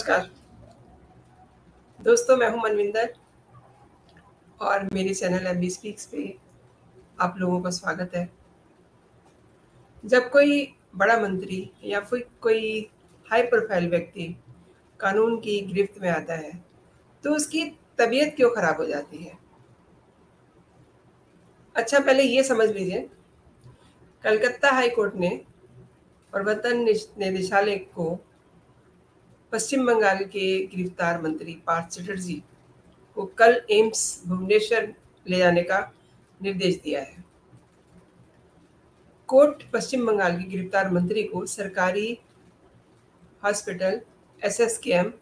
नमस्कार। दोस्तों, मैं हूँ मनविंदर और मेरे चैनल एम बी स्पीक्स पे आप लोगों का स्वागत है। जब कोई बड़ा मंत्री या फिर कोई हाई प्रोफ़ाइल व्यक्ति कानून की गिरफ्त में आता है तो उसकी तबीयत क्यों खराब हो जाती है? अच्छा पहले ये समझ लीजिए, कलकत्ता हाई कोर्ट ने प्रवर्तन निदेशालय को पश्चिम बंगाल के गिरफ़्तार मंत्री पार्थ चटर्जी को कल एम्स भुवनेश्वर ले जाने का निर्देश दिया है। कोर्ट पश्चिम बंगाल के गिरफ़्तार मंत्री को सरकारी हॉस्पिटल एसएसकेएम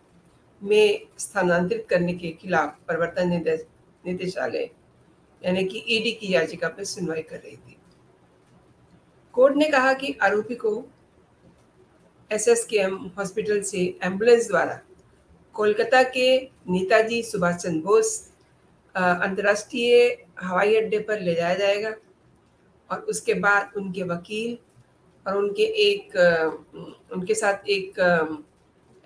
में स्थानांतरित करने के खिलाफ प्रवर्तन निदेशालय यानी कि ईडी की याचिका पर सुनवाई कर रही थी। कोर्ट ने कहा कि आरोपी को एसएसकेएम हॉस्पिटल से एंबुलेंस द्वारा कोलकाता के नेताजी सुभाष चंद्र बोस अंतर्राष्ट्रीय हवाई अड्डे पर ले जाया जाएगा और उसके बाद उनके वकील और उनके एक उनके साथ एक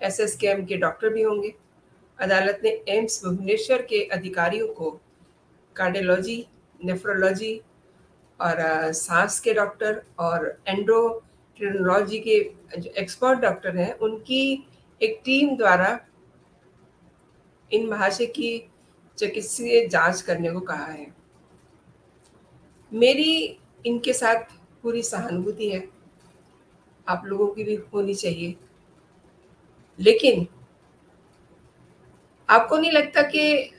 एस एस के एम के डॉक्टर भी होंगे। अदालत ने एम्स भुवनेश्वर के अधिकारियों को कार्डियोलॉजी नेफ्रोलॉजी और सांस के डॉक्टर और एंड्रोक्रिनोलॉजी के जो एक्सपर्ट डॉक्टर हैं, उनकी एक टीम द्वारा इन महाशय की चिकित्सीय जाँच करने को कहा है। मेरी इनके साथ पूरी सहानुभूति है। आप लोगों की भी होनी चाहिए। लेकिन आपको नहीं लगता कि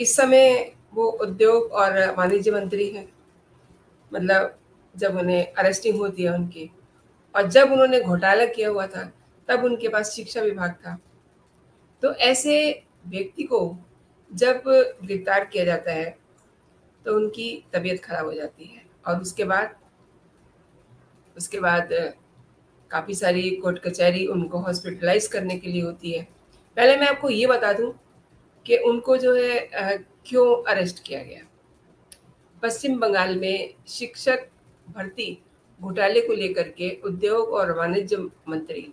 इस समय वो उद्योग और वाणिज्य मंत्री हैं? मतलब जब उन्हें अरेस्टिंग होती है उनकी। और जब उन्होंने घोटाला किया हुआ था, तब उनके पास शिक्षा विभाग था। तो ऐसे व्यक्ति को जब गिरफ़्तार किया जाता है तो उनकी तबीयत खराब हो जाती है और उसके बाद उसके बाद काफ़ी सारी कोर्ट कचहरी उनको हॉस्पिटलाइज करने के लिए होती है। पहले मैं आपको ये बता दूँ कि उनको जो है क्यों अरेस्ट किया गया? पश्चिम बंगाल में शिक्षक भर्ती घोटाले को लेकर के उद्योग और वाणिज्य मंत्री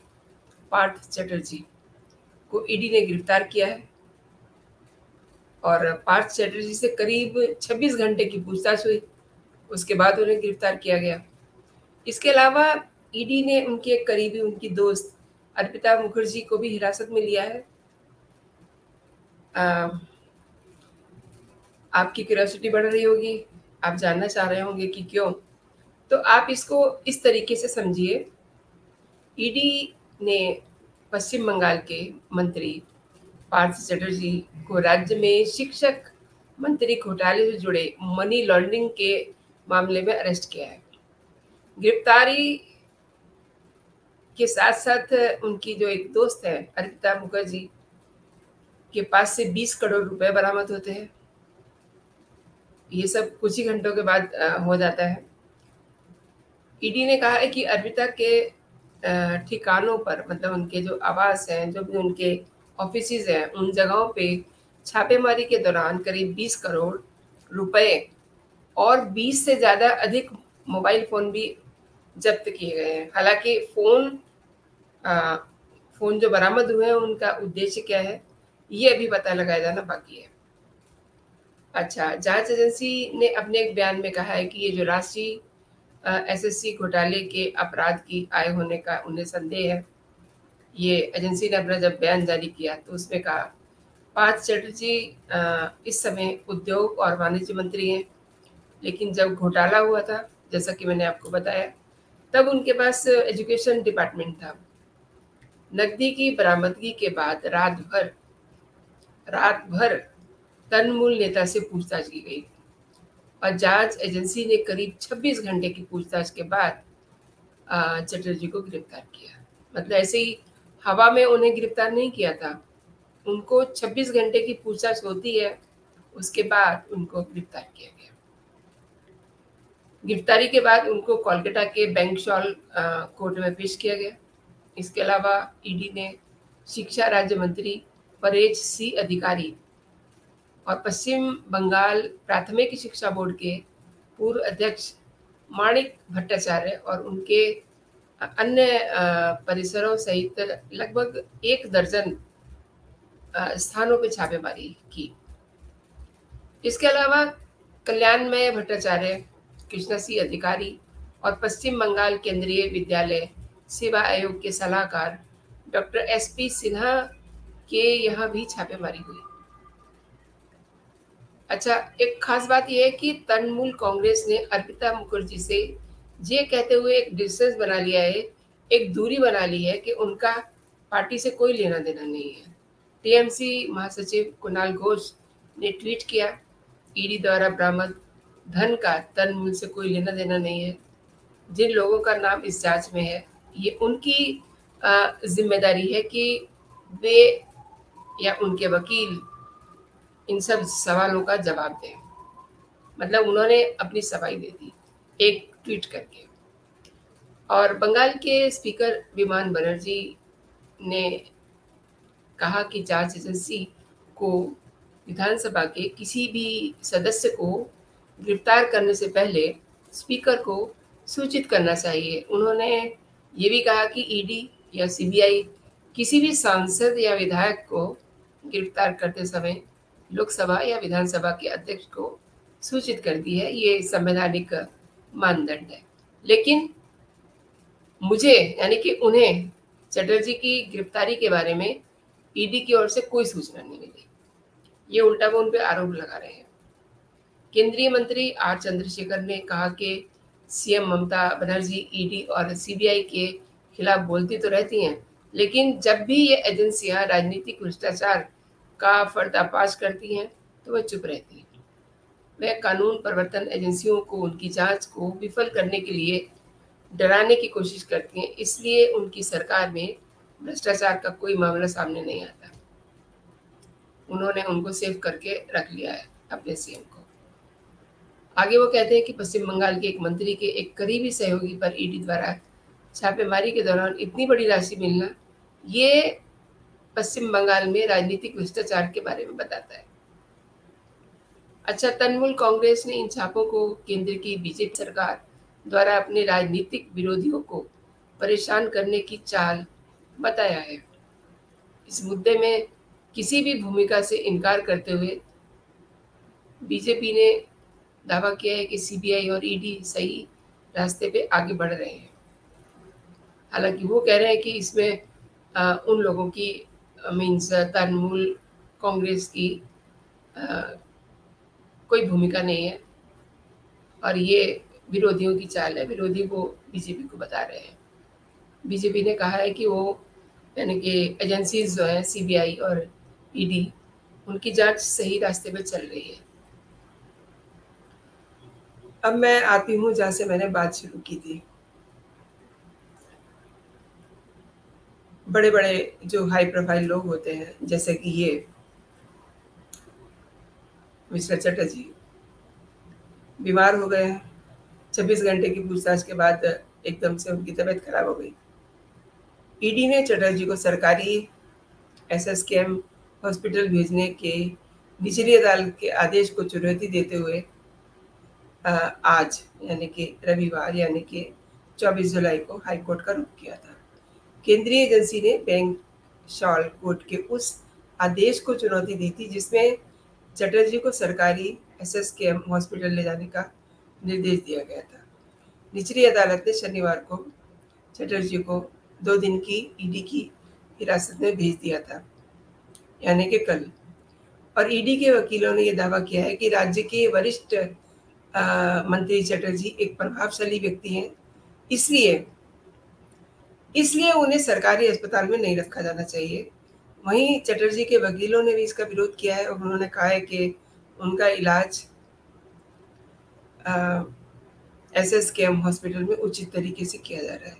पार्थ चटर्जी को ईडी ने गिरफ़्तार किया है। और पार्थ चटर्जी से करीब 26 घंटे की पूछताछ हुई। उसके बाद उन्हें गिरफ़्तार किया गया। इसके अलावा ईडी ने उनके एक करीबी उनकी दोस्त अर्पिता मुखर्जी को भी हिरासत में लिया है। आ, आपकी क्यूरियोसिटी बढ़ रही होगी। आप जानना चाह रहे होंगे कि क्यों तो आप इसको इस तरीके से समझिए। ईडी ने पश्चिम बंगाल के मंत्री पार्थ चटर्जी को राज्य में शिक्षक मंत्री घोटाले से जुड़े मनी लॉन्ड्रिंग के मामले में अरेस्ट किया है। गिरफ्तारी के साथ साथ उनकी जो एक दोस्त है अर्पिता मुखर्जी, के पास से 20 करोड़ रुपए बरामद होते हैं। ये सब कुछ ही घंटों के बाद हो जाता है। ईडी ने कहा है कि अर्पिता के ठिकानों पर मतलब उनके जो आवास हैं, जो भी उनके ऑफ़िस हैं, उन जगहों पे छापेमारी के दौरान करीब 20 करोड़ रुपए और 20 से ज़्यादा अधिक मोबाइल फ़ोन भी जब्त किए गए हैं। हालाँकि फ़ोन फ़ोन जो बरामद हुए हैं, उनका उद्देश्य क्या है, ये अभी पता लगाया जाना बाकी है। अच्छा जाँच एजेंसी ने अपने एक बयान में कहा है कि ये जो राशि एसएससी घोटाले के अपराध की आय होने का उन्हें संदेह है। ये एजेंसी ने अपना जब बयान जारी किया तो उसमें कहा पार्थ चटर्जी इस समय उद्योग और वाणिज्य मंत्री हैं, लेकिन जब घोटाला हुआ था, जैसा कि मैंने आपको बताया, तब उनके पास एजुकेशन डिपार्टमेंट था। नकदी की बरामदगी के बाद रात भर रात भर तनमूल नेता से पूछताछ की गई। और जाँच एजेंसी ने करीब 26 घंटे की पूछताछ के बाद चटर्जी को गिरफ़्तार किया। मतलब ऐसे ही हवा में उन्हें गिरफ़्तार नहीं किया था। उनको 26 घंटे की पूछताछ होती है, उसके बाद उनको गिरफ़्तार किया गया। गिरफ्तारी के बाद उनको कोलकाता के बैंक शॉल कोर्ट में पेश किया गया। इसके अलावा ईडी ने शिक्षा राज्य मंत्री परेश सी अधिकारी और पश्चिम बंगाल प्राथमिक शिक्षा बोर्ड के पूर्व अध्यक्ष माणिक भट्टाचार्य और उनके अन्य परिसरों सहित लगभग एक दर्जन स्थानों पर छापेमारी की। इसके अलावा कल्याणमय भट्टाचार्य कृष्णा सिंह अधिकारी और पश्चिम बंगाल केंद्रीय विद्यालय सेवा आयोग के सलाहकार डॉक्टर एस पी सिन्हा के यहाँ भी छापेमारी हुई। अच्छा एक खास बात यह है कि तृणमूल कांग्रेस ने अर्पिता मुखर्जी से ये कहते हुए एक डिस्टेंस बना लिया है, एक दूरी बना ली है कि उनका पार्टी से कोई लेना देना नहीं है। टीएमसी महासचिव कुणाल घोष ने ट्वीट किया, ईडी द्वारा बरामद धन का तृणमूल से कोई लेना देना नहीं है। जिन लोगों का नाम इस जाँच में है, ये उनकी ज़िम्मेदारी है कि वे या उनके वकील इन सब सवालों का जवाब दें। मतलब उन्होंने अपनी सफ़ाई दे दी, एक ट्वीट करके। और बंगाल के स्पीकर विमान बनर्जी ने कहा कि जाँच एजेंसी को विधानसभा के किसी भी सदस्य को गिरफ़्तार करने से पहले स्पीकर को सूचित करना चाहिए। उन्होंने ये भी कहा कि ईडी या सीबीआई किसी भी सांसद या विधायक को गिरफ़्तार करते समय लोकसभा या विधानसभा के अध्यक्ष को सूचित कर दी है, ये संवैधानिक मानदंड है। लेकिन मुझे, यानी कि उन्हें, चटर्जी की गिरफ्तारी के बारे में ईडी की ओर से कोई सूचना नहीं मिली। ये उल्टा वो उन पर आरोप लगा रहे हैं। केंद्रीय मंत्री आर चंद्रशेखर ने कहा कि सीएम ममता बनर्जी, ईडी और सीबीआई के खिलाफ बोलती तो रहती हैं, लेकिन जब भी ये एजेंसियाँ राजनीतिक भ्रष्टाचार का पर्दाफाश करती हैं तो वह चुप रहती हैं। वह कानून प्रवर्तन एजेंसियों को, उनकी जाँच को विफल करने के लिए डराने की कोशिश करती हैं, इसलिए उनकी सरकार में भ्रष्टाचार का कोई मामला सामने नहीं आता। उन्होंने उनको सेव करके रख लिया है, अपने सीएम को। आगे वो कहते हैं कि पश्चिम बंगाल के एक मंत्री के एक करीबी सहयोगी पर ईडी द्वारा छापेमारी के दौरान इतनी बड़ी राशि मिलना, ये पश्चिम बंगाल में राजनीतिक भ्रष्टाचार के बारे में बताता है। अच्छा तृणमूल कांग्रेस ने इन छापों को केंद्र की बीजेपी सरकार द्वारा अपने राजनीतिक विरोधियों को परेशान करने की चाल बताया है। इस मुद्दे में किसी भी भूमिका से इनकार करते हुए बीजेपी ने दावा किया है कि सीबीआई और ईडी सही रास्ते पे आगे बढ़ रहे हैं। हालाँकि वो कह रहे हैं कि इसमें आ, उन लोगों की मीन्स तृणमूल कांग्रेस की कोई भूमिका नहीं है। और ये विरोधियों की चाल है। विरोधी वो बीजेपी को बता रहे हैं। बीजेपी ने कहा है कि वो, यानी कि एजेंसीज जो है सीबीआई और ईडी उनकी जाँच सही रास्ते पर चल रही है। अब मैं आती हूँ जहाँ से मैंने बात शुरू की थी। बड़े बड़े जो हाई प्रोफ़ाइल लोग होते हैं, जैसे कि ये मिस्टर चटर्जी। बीमार हो गए हैं छब्बीस घंटे की पूछताछ के बाद एकदम से उनकी तबीयत खराब हो गई। ईडी ने चटर्जी को सरकारी S S K M hospital भेजने के निचली अदालत के आदेश को चुनौती देते हुए आज, यानी कि रविवार, यानी कि 24 जुलाई को हाईकोर्ट का रुख किया था। केंद्रीय एजेंसी ने बैंक शॉल कोर्ट के उस आदेश को चुनौती दी थी, जिसमें चटर्जी को सरकारी S S K M hospital ले जाने का निर्देश दिया गया था। निचली अदालत ने शनिवार को चटर्जी को दो दिन की ईडी की हिरासत में भेज दिया था, यानी कि कल। और ईडी के वकीलों ने यह दावा किया है कि राज्य के वरिष्ठ मंत्री चटर्जी एक प्रभावशाली व्यक्ति हैं, इसलिए इसलिए उन्हें सरकारी अस्पताल में नहीं रखा जाना चाहिए। वहीं चटर्जी के वकीलों ने भी इसका विरोध किया है और उन्होंने कहा है कि उनका इलाज S S K M hospital में उचित तरीके से किया जा रहा है।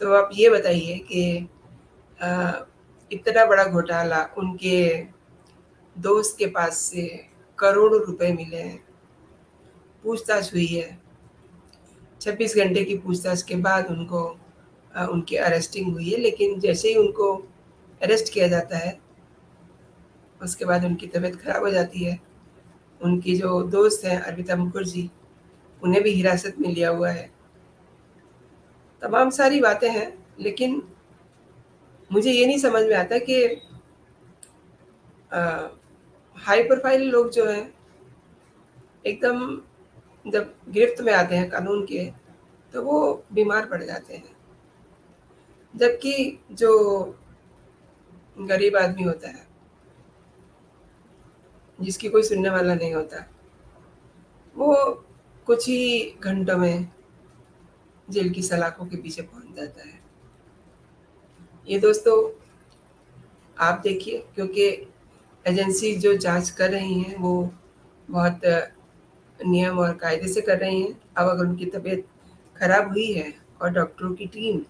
तो आप ये बताइए कि इतना बड़ा घोटाला उनके दोस्त के पास से करोड़ों रुपए मिले हैं, पूछताछ हुई है। छब्बीस घंटे की पूछताछ के बाद उनको उनकी अरेस्टिंग हुई है, लेकिन जैसे ही उनको अरेस्ट किया जाता है, उसके बाद उनकी तबीयत खराब हो जाती है। उनकी जो दोस्त हैं, अर्पिता मुखर्जी, उन्हें भी हिरासत में लिया हुआ है। तमाम सारी बातें हैं, लेकिन मुझे ये नहीं समझ में आता कि हाई प्रोफ़ाइल लोग जो हैं, एकदम जब गिरफ्त में आते हैं, कानून के तो वो बीमार पड़ जाते हैं। जबकि जो गरीब आदमी होता है, जिसकी कोई सुनने वाला नहीं होता, वो कुछ ही घंटों में जेल की सलाखों के पीछे पहुँच जाता है। ये दोस्तों, आप देखिए, क्योंकि एजेंसी जो जाँच कर रही हैं, वो बहुत नियम और कायदे से कर रही हैं। अब अगर उनकी तबीयत खराब हुई है और डॉक्टरों की टीम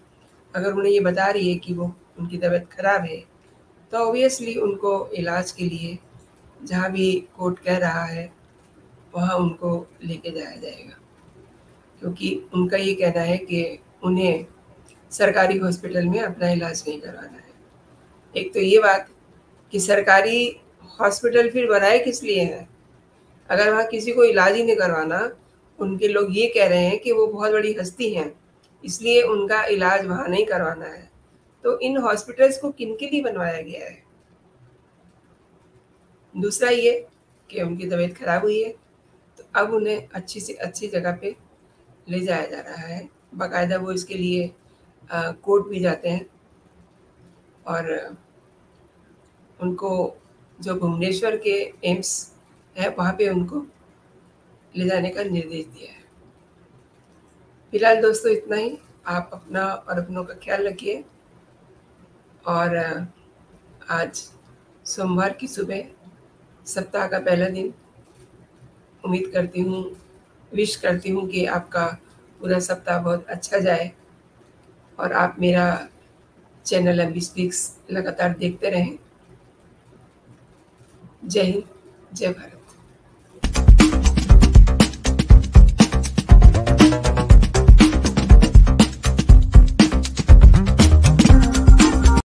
अगर उन्हें ये बता रही है कि वो उनकी तबीयत खराब है तो ऑब्वियसली उनको इलाज के लिए जहाँ भी कोर्ट कह रहा है, वहाँ उनको लेके जाया जाएगा। क्योंकि उनका ये कहना है कि उन्हें सरकारी हॉस्पिटल में अपना इलाज नहीं करवाना है। एक तो ये बात कि सरकारी हॉस्पिटल फिर बनाए किस लिए है? अगर वहाँ किसी को इलाज ही नहीं करवाना, उनके लोग ये कह रहे हैं कि वो बहुत बड़ी हस्ती हैं। इसलिए उनका इलाज वहाँ नहीं करवाना है। तो इन हॉस्पिटल्स को किन के लिए बनवाया गया है? दूसरा ये कि उनकी तबीयत खराब हुई है तो अब उन्हें अच्छी से अच्छी जगह पे ले जाया जा रहा है। बाकायदा वो इसके लिए आ, कोर्ट भी जाते हैं और उनको जो भुवनेश्वर के एम्स है वहाँ पे उनको ले जाने का निर्देश दिया है। फ़िलहाल दोस्तों इतना ही। आप अपना और अपनों का ख्याल रखिए। और आज सोमवार की सुबह, सप्ताह का पहला दिन, उम्मीद करती हूँ, विश करती हूँ कि आपका पूरा सप्ताह बहुत अच्छा जाए। और आप मेरा चैनल एम स्पीक्स लगातार देखते रहें। जय हिंद, जय भारत।